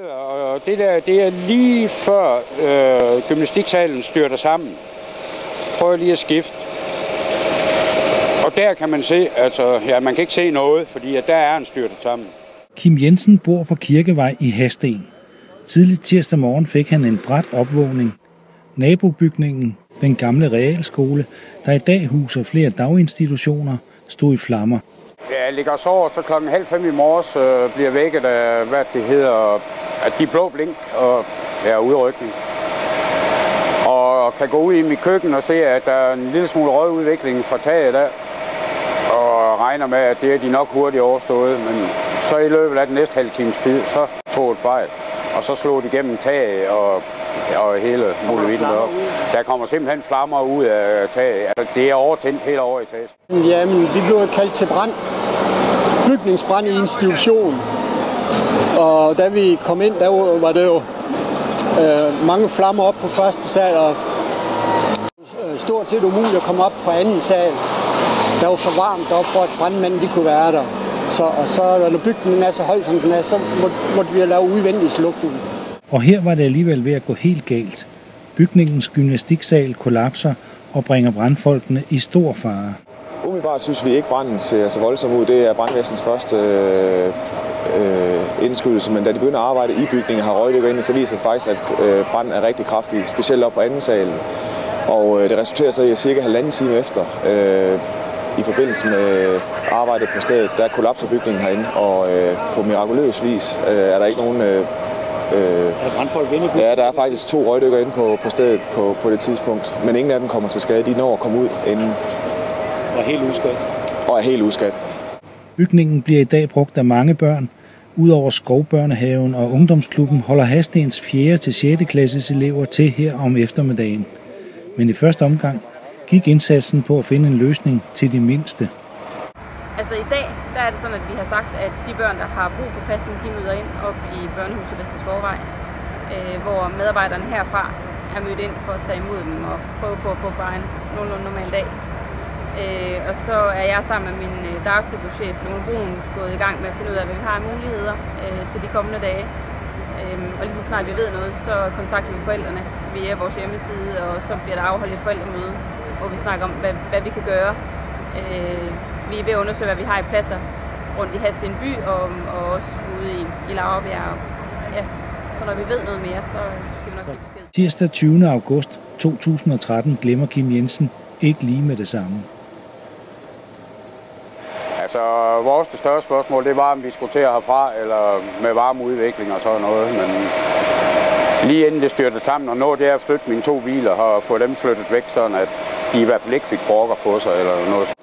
Og det der, det er lige før øh, gymnastiksalen styrter sammen. Prøv lige at skifte. Og der kan man se, altså, ja, man kan ikke se noget, fordi at der er en styrtet sammen. Kim Jensen bor på Kirkevej i Hasten. Tidligt tirsdag morgen fik han en bræt opvågning. Nabobygningen, den gamle realskole, der i dag huser flere daginstitutioner, stod i flammer. Ja, jeg ligger så over, så klokken halv fem i morges øh, bliver vækket af, hvad det hedder, at de blå blink og ja, udrykning. Og kan gå ud i mit køkken og se, at der er en lille smule rødudvikling fra taget der. Og regner med, at det er de nok hurtigt overstået. Men så i løbet af den næste halve times tid, så tog et fejl. Og så slog de igennem taget og, og hele muligheden op. Der kommer simpelthen flammer ud af taget. Altså, det er overtændt helt over i etagen. Jamen, vi blev kaldt til brand. Bygningsbrand i institution. Og da vi kom ind, der var det jo øh, mange flammer op på første sal, og øh, stort set umuligt at komme op på anden sal. Der var for varmt op for, at brandmænden de kunne være der. Så, og så, når bygningen er så høj, som den er, så må, måtte vi lave udvendigslukning. Og her var det alligevel ved at gå helt galt. Bygningens gymnastiksal kollapser og bringer brandfolkene i stor fare. Umiddelbart synes vi ikke, branden ser så voldsom ud. Det er brandvæsens første øh, øh, indskydelse, men da de begynder at arbejde i bygningen, har røgdykker ind, så viser det faktisk, at øh, branden er rigtig kraftig, specielt op på anden salen. Og øh, det resulterer så i, at cirka halvanden time efter, øh, i forbindelse med arbejdet på stedet, der kollapser bygningen herinde, og øh, på mirakuløs vis øh, er der ikke nogen... Øh, Øh, er der brandfolk inde i Ja, der er faktisk to røgdykker inde på, på stedet på, på det tidspunkt, men ingen af dem kommer til skade. De når at komme ud inden. Og er helt uskadt. Og er helt uskadt. Bygningen bliver i dag brugt af mange børn. Udover skovbørnehaven og ungdomsklubben holder Hastens 4. til 6. klasses elever til her om eftermiddagen. Men i første omgang gik indsatsen på at finde en løsning til de mindste. Altså i dag, der er det sådan, at vi har sagt, at de børn, der har brug for pasning, de møder ind op i børnehuset Vesterskovvej, øh, hvor medarbejderne herfra er mødt ind for at tage imod dem og prøve på at få bare en nogenlunde normal dag. Øh, og så er jeg sammen med min øh, dagtilbudschef, Lone Brun, gået i gang med at finde ud af, hvad vi har af muligheder øh, til de kommende dage. Øh, og lige så snart vi ved noget, så kontakter vi forældrene via vores hjemmeside, og så bliver der afholdt et forældremøde, hvor vi snakker om, hvad, hvad vi kan gøre. Øh, vi er ved at undersøge, hvad vi har i pladser rundt i Hasten by og, og også ude i, i Lauerbjerg. Ja, så når vi ved noget mere, så skal vi nok give besked. Tirsdag 20. august 2013 glemmer Kim Jensen ikke lige med det samme. Altså, vores det større spørgsmål, det var, om vi skulle til at herfra, eller med varme udvikling og sådan noget. Men lige inden det styrte sammen, og nå det er at flytte mine to biler og få dem flyttet væk, sådan at de i hvert fald ikke fik brokker på sig eller noget.